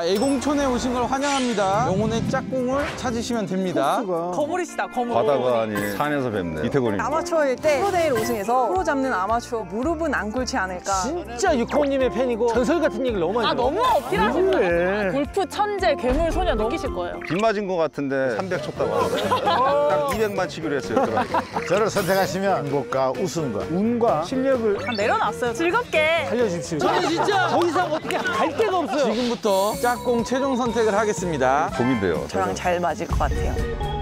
아, 애공촌에 오신 걸 환영합니다. 영혼의 짝꿍을 찾으시면 됩니다. 거물이시다 거물. 바다가 아닌 산에서 뵙네. 이태곤입니다. 아마추어일 때 프로데일 우승해서 프로 잡는 아마추어 무릎은 안 꿇지 않을까. 진짜 유코님의 팬이고 전설 같은 얘기를 너무 많이 아 들어. 너무 어필하실 그래. 거예요. 골프 천재 괴물 소녀 느끼실 거예요. 빗 맞은 것 같은데 300 쳤다고 하더라고요. 딱 200만 치기로 했어요. 그러니까. 저를 선택하시면 행복과 웃음과 운과 실력을 다 내려놨어요. 즐겁게. 알려주십시오. 저는 진짜 더 이상 어떻게 갈 없어요. 지금부터 짝꿍 최종 선택을 하겠습니다. 고민돼요. 저랑 잘 맞을 것 같아요.